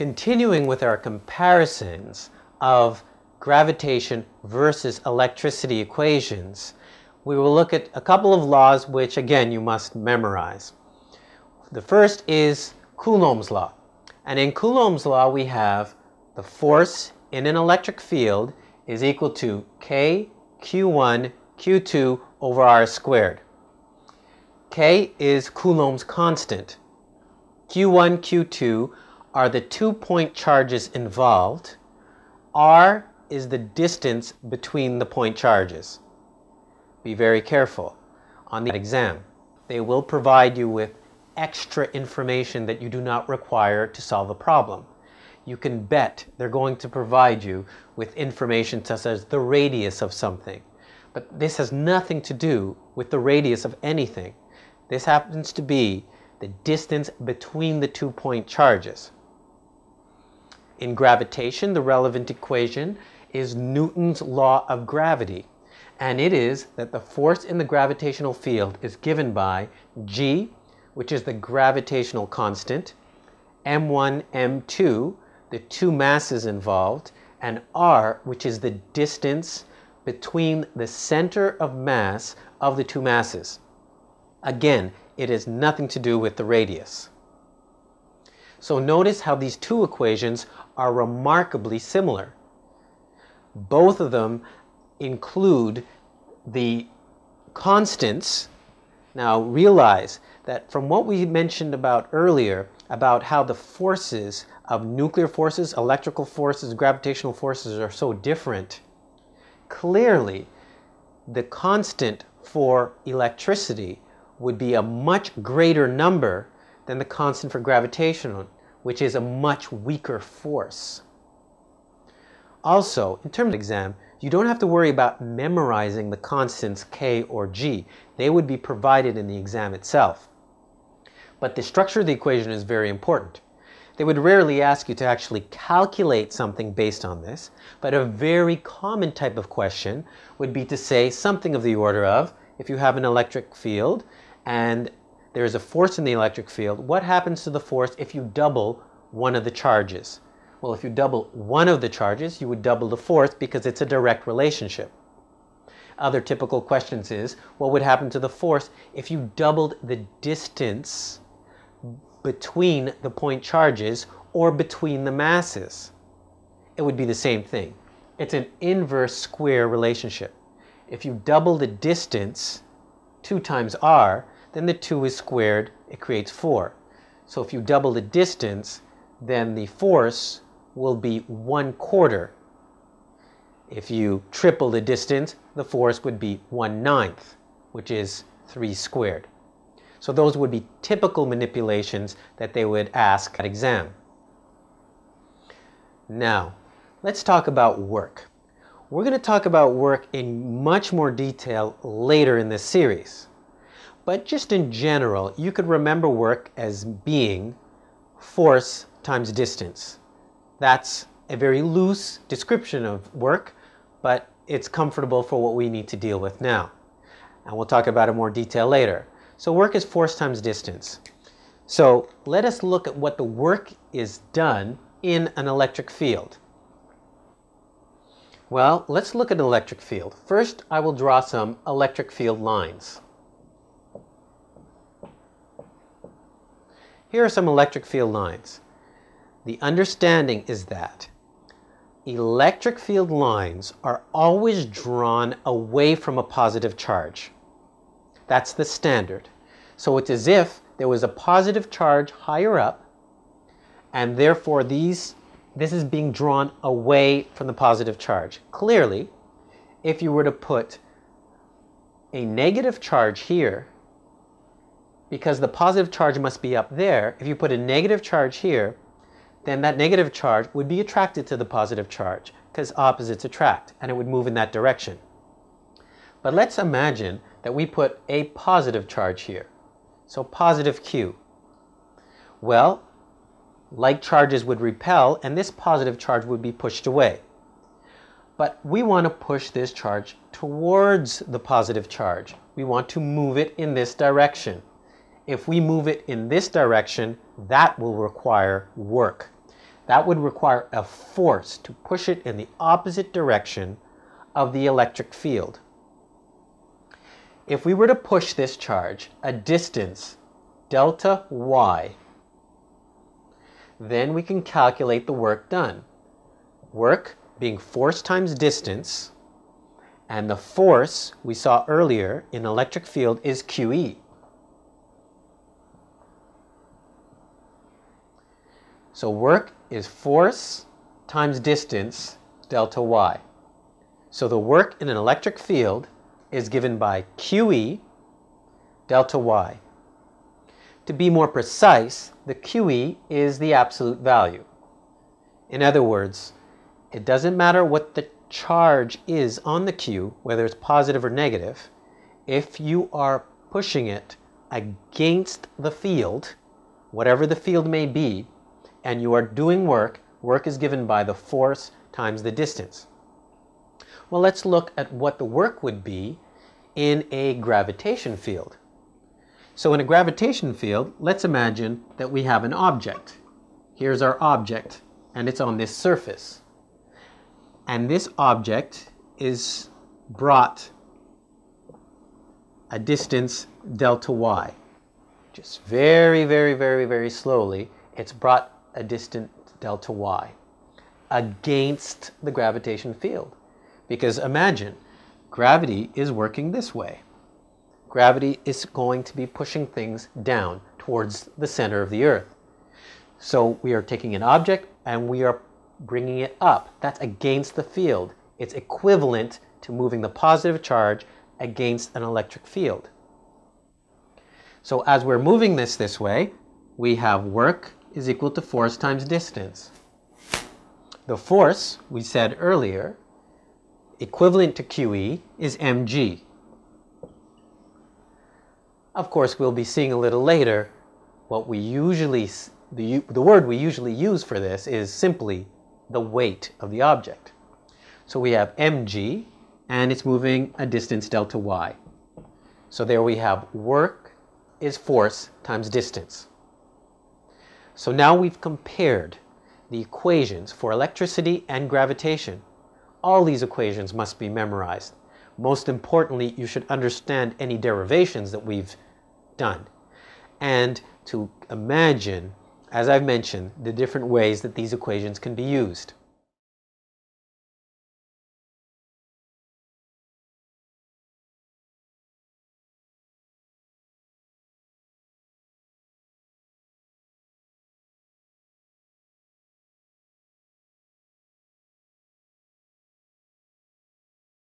Continuing with our comparisons of gravitation versus electricity equations, we will look at a couple of laws which, again, you must memorize. The first is Coulomb's law. And in Coulomb's law, we have the force in an electric field is equal to K Q1 Q2 over R squared. K is Coulomb's constant. Q1, Q2 are the two point charges involved. R is the distance between the point charges. Be very careful on the exam. They will provide you with extra information that you do not require to solve a problem. You can bet they're going to provide you with information such as the radius of something. But this has nothing to do with the radius of anything. This happens to be the distance between the two point charges. In gravitation, the relevant equation is Newton's law of gravity. And it is that the force in the gravitational field is given by G, which is the gravitational constant, M1, M2, the two masses involved, and R, which is the distance between the center of mass of the two masses. Again, it has nothing to do with the radius. So notice how these two equations are remarkably similar. Both of them include the constants. Now realize that from what we mentioned about earlier, about how the forces of nuclear forces, electrical forces, gravitational forces are so different, clearly the constant for electricity would be a much greater number than the constant for gravitation, which is a much weaker force. Also, in terms of exam, you don't have to worry about memorizing the constants k or g. They would be provided in the exam itself. But the structure of the equation is very important. They would rarely ask you to actually calculate something based on this, but a very common type of question would be to say something of the order of, if you have an electric field and there is a force in the electric field, what happens to the force if you double one of the charges? Well, if you double one of the charges, you would double the force because it's a direct relationship. Other typical questions is, what would happen to the force if you doubled the distance between the point charges or between the masses? It would be the same thing. It's an inverse square relationship. If you double the distance, 2 times r, then the 2 is squared, it creates 4. So if you double the distance, then the force will be 1 quarter. If you triple the distance, the force would be 1 ninth, which is 3 squared. So those would be typical manipulations that they would ask at exam. Now, let's talk about work. We're going to talk about work in much more detail later in this series. But just in general, you could remember work as being force times distance. That's a very loose description of work, but it's comfortable for what we need to deal with now. And we'll talk about it more detail later. So work is force times distance. So let us look at what the work is done in an electric field. Well, let's look at an electric field. First, I will draw some electric field lines. Here are some electric field lines. The understanding is that electric field lines are always drawn away from a positive charge. That's the standard. So it's as if there was a positive charge higher up, and therefore these, this is being drawn away from the positive charge. Clearly, if you were to put a negative charge here, because the positive charge must be up there, if you put a negative charge here, then that negative charge would be attracted to the positive charge because opposites attract and it would move in that direction. But let's imagine that we put a positive charge here. So positive Q. Well, like charges would repel and this positive charge would be pushed away. But we want to push this charge towards the positive charge. We want to move it in this direction. If we move it in this direction, that will require work. that would require a force to push it in the opposite direction of the electric field. If we were to push this charge a distance delta y, then we can calculate the work done. Work being force times distance, and the force we saw earlier in electric field is QE. So work is force times distance delta y. So the work in an electric field is given by QE delta y. To be more precise, the QE is the absolute value. In other words, it doesn't matter what the charge is on the Q, whether it's positive or negative, if you are pushing it against the field, whatever the field may be, and you are doing work, work is given by the force times the distance. Well, let's look at what the work would be in a gravitation field. So in a gravitation field, let's imagine that we have an object. Here's our object, and it's on this surface. And this object is brought a distance delta y. Just very, very, very, very slowly, it's brought a distant delta y against the gravitation field. Because imagine, gravity is working this way. Gravity is going to be pushing things down towards the center of the earth. So we are taking an object and we are bringing it up. That's against the field. It's equivalent to moving the positive charge against an electric field. So as we're moving this this way, we have work is equal to force times distance. The force, we said earlier, equivalent to QE is mg. Of course, we'll be seeing a little later what we usually, the, the word we usually use for this is simply the weight of the object. So we have mg, and it's moving a distance delta y. So there we have work is force times distance. So now we've compared the equations for electricity and gravitation. All these equations must be memorized. Most importantly, you should understand any derivations that we've done and to imagine, as I've mentioned, the different ways that these equations can be used.